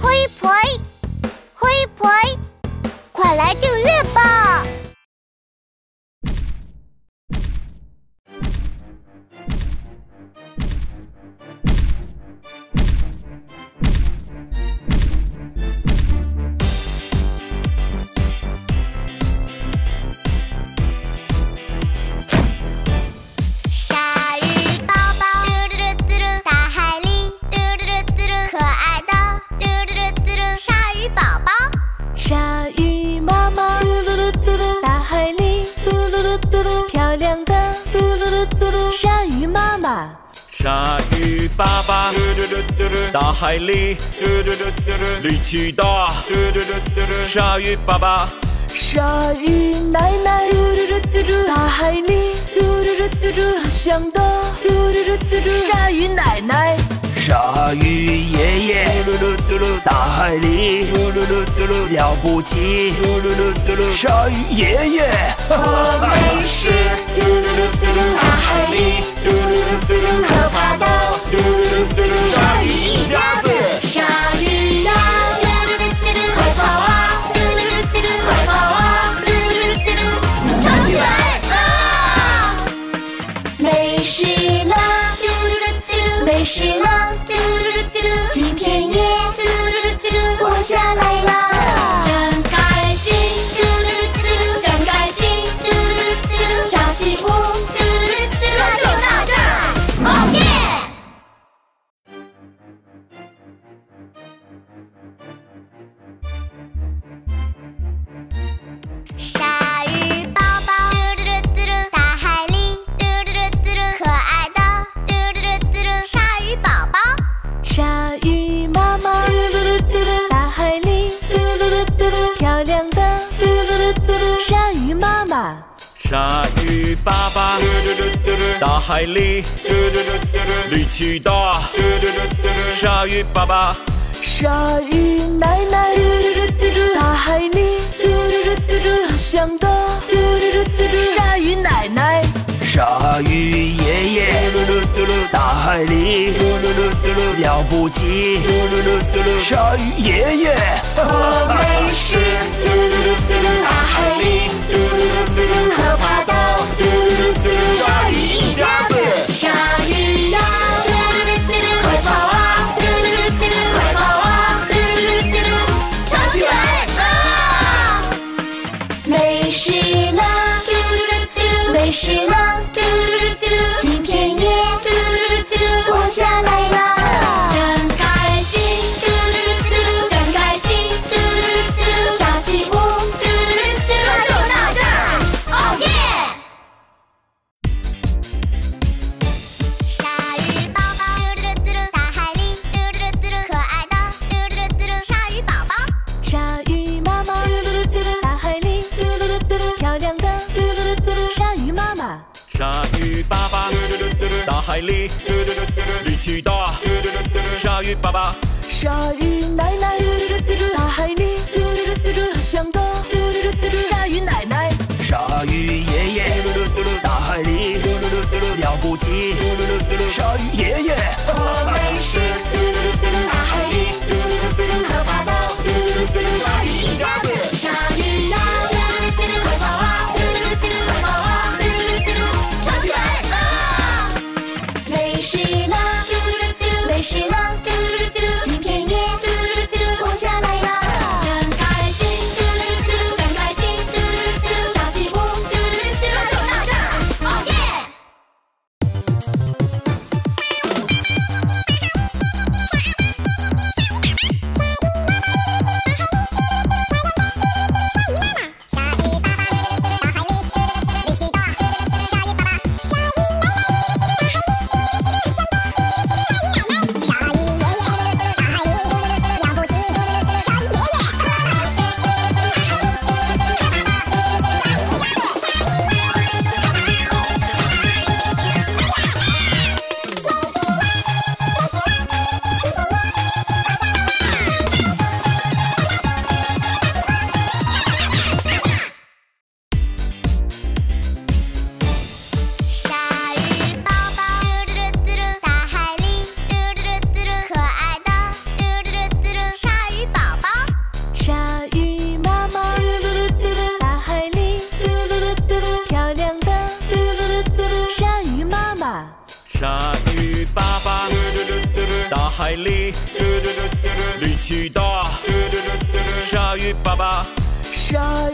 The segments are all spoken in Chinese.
灰婆，灰？婆，快来订阅！鲨鱼妈妈，鲨鱼爸爸，大海里。力气大，鲨鱼爸爸，鲨鱼奶奶，大海里。慈祥的，鲨鱼奶奶。鲨鱼爷爷大海里了不起。鲨鱼爷爷我们是嘟噜噜嘟噜大海里嘟噜噜嘟噜可怕到嘟噜噜嘟噜鲨鱼一家子。妈妈，鲨鱼爸爸，大海里。力气大。鲨鱼爸爸，鲨鱼奶奶，大海里。想得。鲨鱼奶奶，鲨鱼爷爷，大海里。了不起。鲨鱼爷爷，我们是大海里。嘟噜嘟噜，河爬；嘟噜嘟噜，鲨鱼一家子。鲨鱼爸爸，大海里力气大。鲨鱼爸爸，鲨鱼奶奶，大海里响个。鲨鱼奶奶，鲨鱼爷爷，大海里了不起。鲨鱼爷爷。Baba. Shine.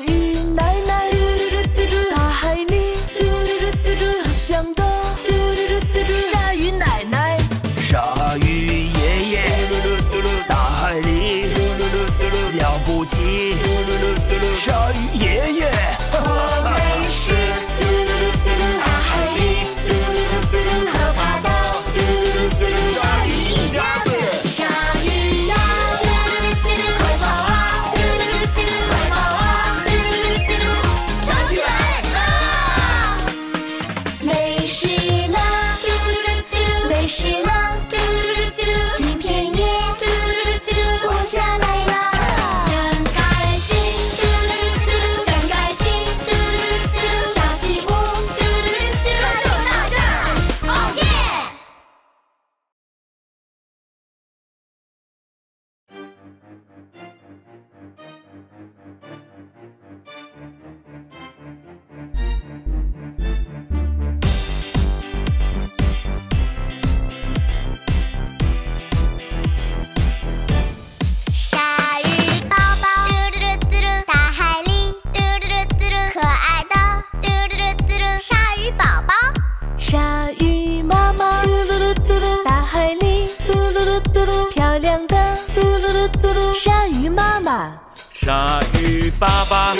鲨鱼爸爸，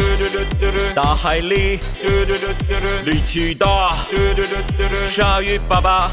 大海里力气大。鲨鱼爸爸。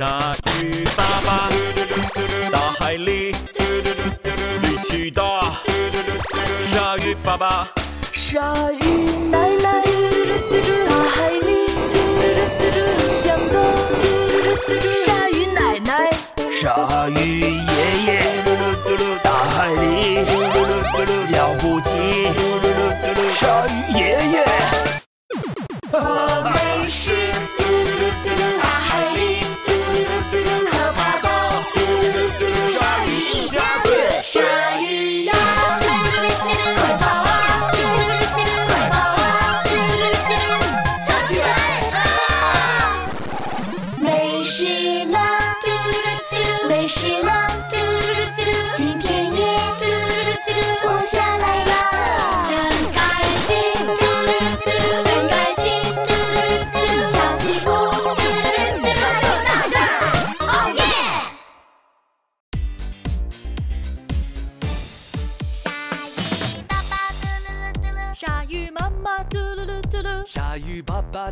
鲨鱼爸爸，大海里力气大，鲨鱼爸爸，鲨鱼。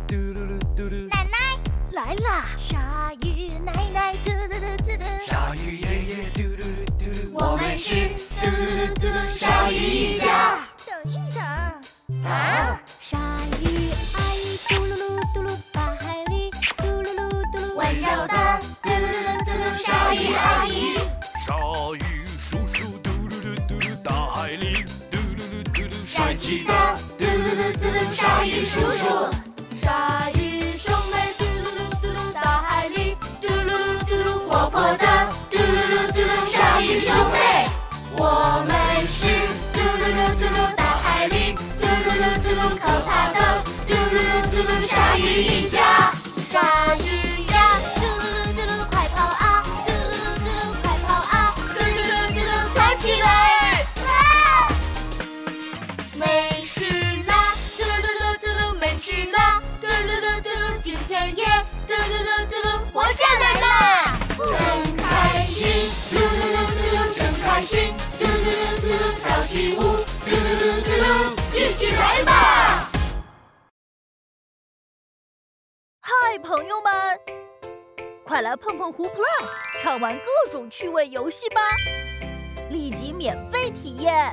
嘟噜噜嘟噜奶奶来啦！鲨鱼奶奶嘟嘟嘟嘟嘟鲨鱼爷爷嘟噜噜嘟噜我们是嘟噜噜嘟噜鲨鱼一家等一等好鲨鱼阿姨嘟噜噜嘟噜大海里嘟噜噜嘟噜温柔的嘟噜噜嘟噜鲨鱼阿姨鲨鱼叔叔嘟噜噜嘟噜大海里嘟噜噜嘟噜帅气的嘟噜噜嘟噜鲨鱼叔叔一家鲨鱼呀，嘟噜噜嘟噜，快跑啊！嘟噜噜嘟噜，快跑啊！嘟嘟嘟嘟噜，跳起来！没事啦，嘟噜噜嘟噜，没事啦，嘟噜噜嘟噜，今天也，嘟噜噜嘟噜，活下来啦！真开心，嘟噜噜嘟噜，真开心，嘟噜噜嘟噜，跳起舞。朋友们，快来碰碰胡 Plus，畅玩各种趣味游戏吧！立即免费体验。